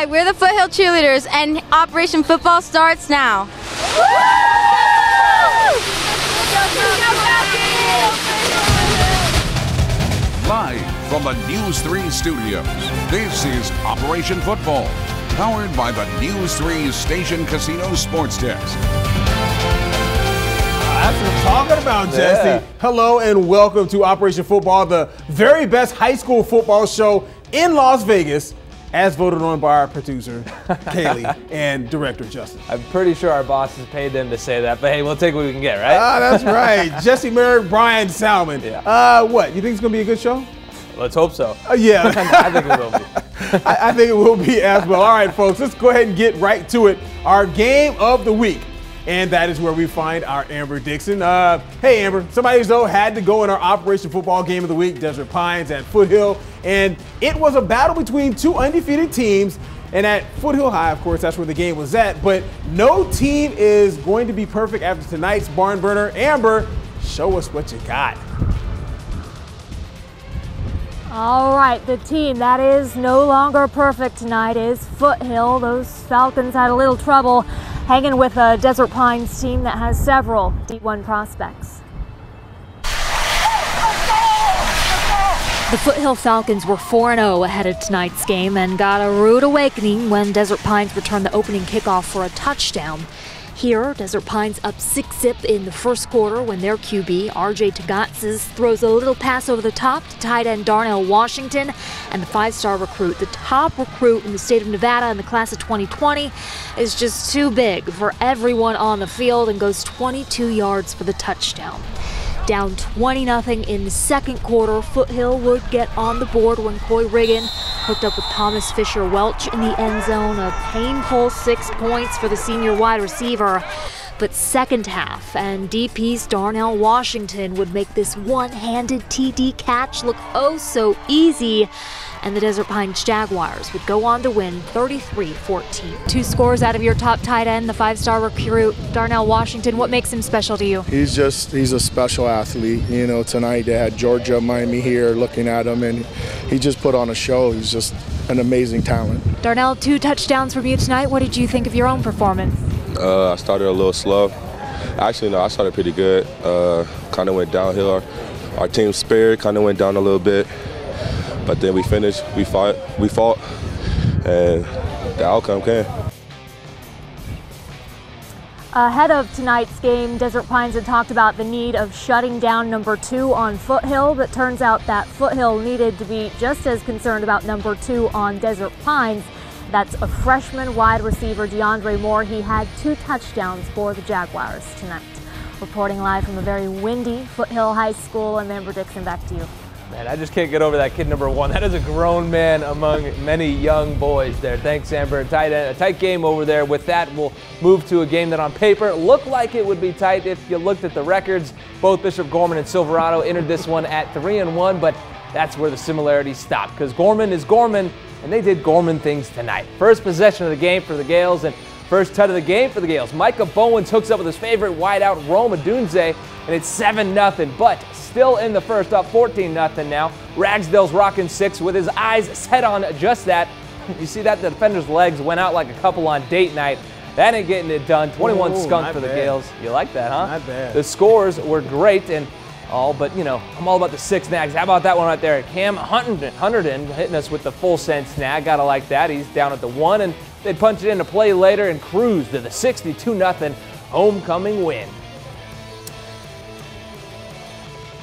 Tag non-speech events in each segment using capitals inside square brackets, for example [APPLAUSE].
Hi, we're the Foothill Cheerleaders, and Operation Football starts now. Live from the News 3 studios, this is Operation Football, powered by the News 3 Station Casino Sports Desk. That's what I'm talking about, Jesse. Yeah. Hello and welcome to Operation Football, the very best high school football show in Las Vegas, as voted on by our producer, Kaylee, [LAUGHS] and director, Justin. I'm pretty sure our bosses paid them to say that, but hey, we'll take what we can get, right? Ah, that's right. [LAUGHS] Jesse Merrick, Brian Salmon. Yeah. Uh, what? You think it's going to be a good show? Let's hope so. Uh, yeah. [LAUGHS] I think it will be. I, I think it will be as well. All right, folks, let's go ahead and get right to it. Our game of the week. And that is where we find our Amber Dixon. Uh, hey, Amber, somebody though had to go in our Operation Football Game of the Week, Desert Pines at Foothill. And it was a battle between two undefeated teams. And at Foothill High, of course, that's where the game was at. But no team is going to be perfect after tonight's barn burner. Amber, show us what you got. All right, the team that is no longer perfect tonight is Foothill. Those Falcons had a little trouble hanging with a Desert Pines team that has several D1 prospects. The Foothill Falcons were 4 0 ahead of tonight's game and got a rude awakening when Desert Pines returned the opening kickoff for a touchdown. Here, Desert Pines up 6 zip in the first quarter when their QB, RJ Tagatzes, throws a little pass over the top to tight end Darnell Washington and the five star recruit, the top recruit in the state of Nevada in the class of 2020, is just too big for everyone on the field and goes 22 yards for the touchdown. Down 20 0 in the second quarter, Foothill would get on the board when Coy Riggin hooked up with Thomas Fisher Welch in the end zone. A painful six points for the senior wide receiver. But second half, and DP's Darnell Washington would make this one handed TD catch look oh so easy. And the Desert Pines Jaguars would go on to win 33 14. Two scores out of your top tight end, the five star recruit, Darnell Washington. What makes him special to you? He's just he's a special athlete. You know, tonight they had Georgia Miami here looking at him, and he just put on a show. He's just an amazing talent. Darnell, two touchdowns from you tonight. What did you think of your own performance? Uh, I started a little slow. Actually, no, I started pretty good. Uh, kind of went downhill. Our, our team spirit kind of went down a little bit, but then we finished. We fought. We fought, and the outcome came. Ahead of tonight's game, Desert Pines had talked about the need of shutting down number two on Foothill, but turns out that Foothill needed to be just as concerned about number two on Desert Pines. That's a freshman wide receiver, DeAndre Moore. He had two touchdowns for the Jaguars tonight. Reporting live from a very windy Foothill High School, I'm Amber Dixon. Back to you. Man, I just can't get over that kid number one. [LAUGHS] That is a grown man among many young boys there. Thanks, Amber. Tight, end, a tight game over there. With that, we'll move to a game that on paper looked like it would be tight if you looked at the records. Both Bishop Gorman and Silverado entered this one at 3 and 1, but that's where the similarities stop because Gorman is Gorman, and they did Gorman things tonight. First possession of the game for the Gaels, and first touch of the game for the Gaels. Micah Bowens hooks up with his favorite wideout, Rome Odunze, and it's 7 0. But still in the first, up 14 0 now. Ragsdale's rocking six with his eyes set on just that. [LAUGHS] You see that? The defender's legs went out like a couple on date night. That ain't getting it done. 21 Ooh, skunk for the bad. Gaels. You like that, huh? Not bad. The scores were great and all, but you know, I'm all about the six snags. How about that one right there? Cam Hunterden hitting us with the full send snag. Gotta like that. He's down at the one, and they'd punch it into play later and cruise to the 62 0 homecoming win.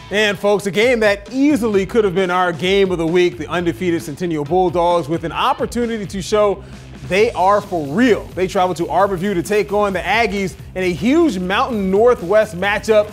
And folks, a game that easily could have been our game of the week, the undefeated Centennial Bulldogs, with an opportunity to show they are for real. They travel to Arbor View to take on the Aggies in a huge Mountain Northwest matchup.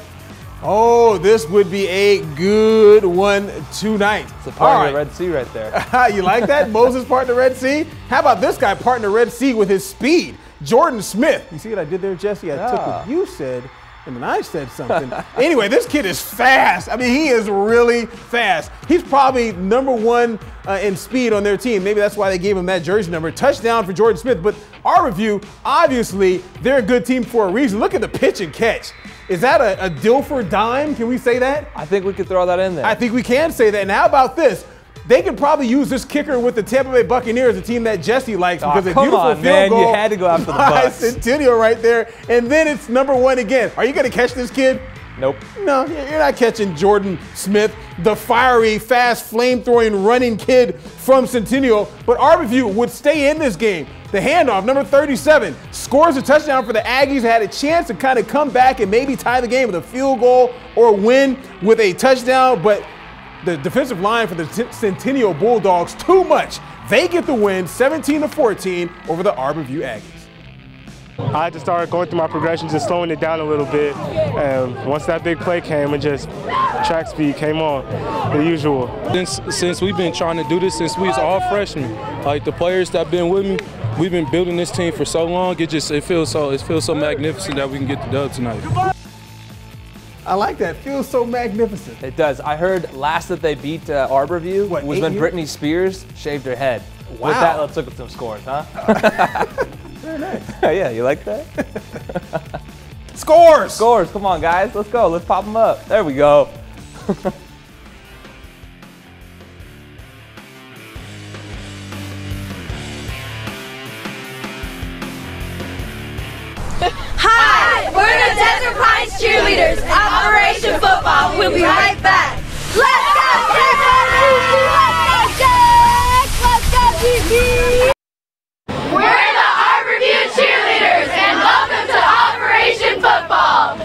Oh, this would be a good one tonight. It's a part of the Red Sea right there. [LAUGHS] you like that? [LAUGHS] Moses part in the Red Sea? How about this guy part in the Red Sea with his speed? Jordan Smith. You see what I did there, Jesse? I took what ah. you said and then I said something. anyway, this kid is fast. I mean, he is really fast. He's probably number one uh, in speed on their team. Maybe that's why they gave him that jersey number. Touchdown for Jordan Smith. But Arbor View, obviously, they're a good team for a reason. Look at the pitch and catch. Is that a, deal for a Dilfer dime? Can we say that? I think we could throw that in there. I think we can say that. And how about this? They could probably use this kicker with the Tampa Bay Buccaneers, a team that Jesse likes, Aw, because a beautiful on, field man. You goal. had to go after the [LAUGHS] Bucks. Centennial right there, and then it's number one again. Are you going to catch this kid? Nope. No, you're not catching Jordan Smith, the fiery, fast, flame-throwing, running kid from Centennial. But Arbor View would stay in this game. The handoff, number 37, scores a touchdown for the Aggies. Had a chance to kind of come back and maybe tie the game with a field goal or win with a touchdown, but the defensive line for the Centennial Bulldogs too much. They get the win, 17 to 14 over the Arbor View Aggies. I had to start going through my progressions and slowing it down a little bit. And once that big play came, and just track speed came on, the usual. Since since we've been trying to do this since we was all freshmen, like the players that have been with me, we've been building this team for so long. It just it feels so it feels so magnificent that we can get the dub tonight. I like that. Feels so magnificent. It does. I heard last that they beat uh, Arbor View What, was when years? Britney Spears shaved her head. Wow. With that, let's look at some scores, huh? [LAUGHS] Very nice. [LAUGHS] yeah, you like that? [LAUGHS] Scores! Scores, come on, guys. Let's go. Let's pop them up. There we go. Operation We'll be right back. Let's go, Jags! Let's go, Jags! Let's go, GP! We're the Arbor View cheerleaders, and welcome to Operation Football.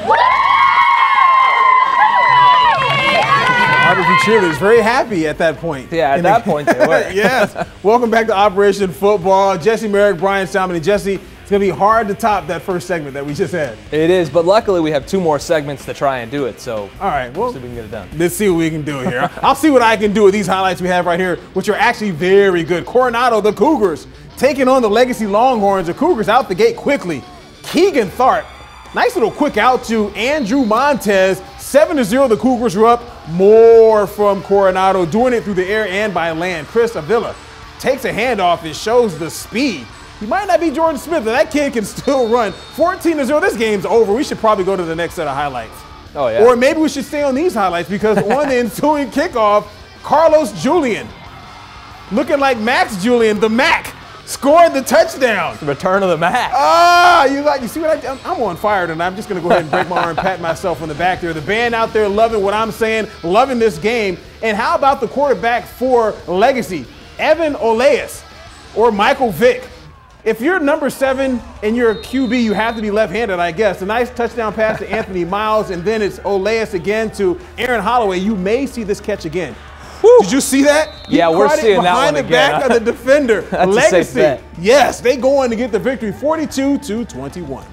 Arbor View cheerleaders very happy at that point. Yeah, at In that the- point they were. [LAUGHS] yes. Welcome back to Operation Football. Jesse Merrick, Brian Salmon, and Jesse. It's gonna be hard to top that first segment that we just had. It is, but luckily we have two more segments to try and do it, so All right. Well, see if we can get it done. Let's see what we can do here. [LAUGHS] I'll see what I can do with these highlights we have right here, which are actually very good. Coronado, the Cougars, taking on the Legacy Longhorns. The Cougars out the gate quickly. Keegan Tharp, nice little quick out to Andrew Montez. 7 to 0, the Cougars are up. More from Coronado, doing it through the air and by land. Chris Avila takes a handoff and shows the speed. He might not be Jordan Smith, but that kid can still run. 14 to 0, this game's over. We should probably go to the next set of highlights. Oh, yeah. Or maybe we should stay on these highlights because on the ensuing kickoff, Carlos Julian, looking like Max Julien, the Mack, scored the touchdown. The Return of the Mack. Ah, you like you see what I, I'm, I'm on fire tonight. I'm just gonna go ahead and break my arm, and pat myself on the back there. The band out there loving what I'm saying, loving this game. And how about the quarterback for Legacy, Evan Oleas or Michael Vick? If you're number seven and you're a QB, you have to be left-handed, I guess. A nice touchdown pass to Anthony Miles, and then it's Oleas again to Aaron Holloway. You may see this catch again. Did you see that? He Yeah, we're seeing that behind one the back of the [LAUGHS] defender. That's Legacy. Yes, they go on to get the victory 42 to 21.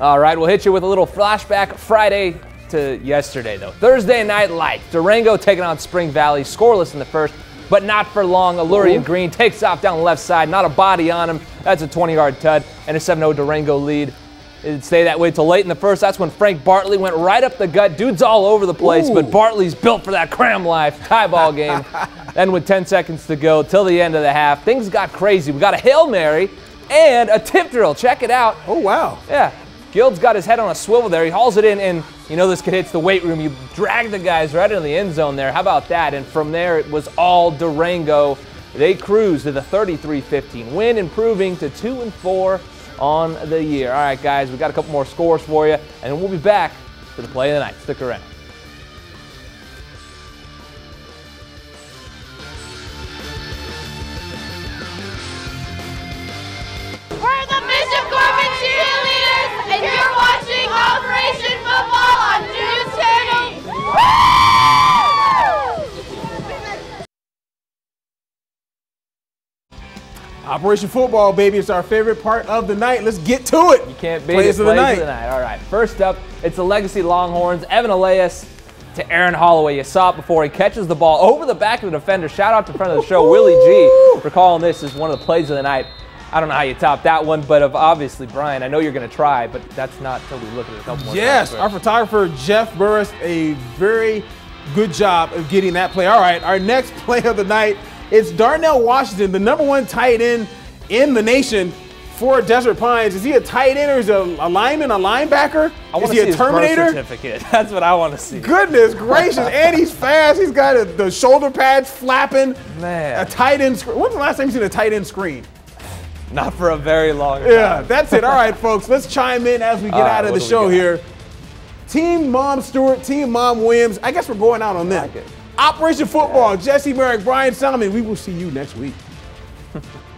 All right, we'll hit you with a little flashback Friday to yesterday, though. Thursday night light. Durango taking on Spring Valley, scoreless in the first, but not for long. Alurian Green takes off down the left side, not a body on him. That's a 20 yard tud and a 7 0 Durango lead. It'd stay that way till late in the first. That's when Frank Bartley went right up the gut. Dude's all over the place, Ooh. but Bartley's built for that cram life. Tie ball game. [LAUGHS] then with 10 seconds to go till the end of the half, things got crazy. We got a Hail Mary and a tip drill. Check it out. Oh, wow. Yeah. Gild's got his head on a swivel there. He hauls it in, and you know this kid hits the weight room. You drag the guys right into the end zone there. How about that? And from there, it was all Durango. They cruise to the 33-15 win, improving to 2 and 4 on the year. All right, guys, we got a couple more scores for you, and we'll be back for the play of the night. Stick around. Operation Football, baby. It's our favorite part of the night. Let's get to it. You can't beat Plays it. of the Plays night. of the night. All right. First up, it's the Legacy Longhorns. Evan Elias to Aaron Holloway. You saw it before. He catches the ball over the back of the defender. Shout out to friend of the show, Willie G, for calling this as one of the plays of the night. I don't know how you top that one, but of obviously, Brian, I know you're going to try, but that's not until we look at it a couple more Yes, times. our photographer Jeff Burris, a very good job of getting that play. All right, our next [LAUGHS] play of the night, it's Darnell Washington, the number one tight end in the nation, for Desert Pines. Is he a tight end or is he a, a lineman, a linebacker? I is he see a Terminator? certificate. [LAUGHS] That's what I want to see. Goodness gracious, and he's [LAUGHS] fast. He's got a, the shoulder pads flapping. Man. A tight end screen. When's the last time you seen a tight end screen? Not for a very long time. Yeah, that's it. All right, folks, let's chime in as we get All right, out of the show here. Team Mom Stewart, Team Mom Williams. I guess we're going out on them. like. Operation Football, Jesse Merrick, Brian Solomon. We will see you next week. [LAUGHS]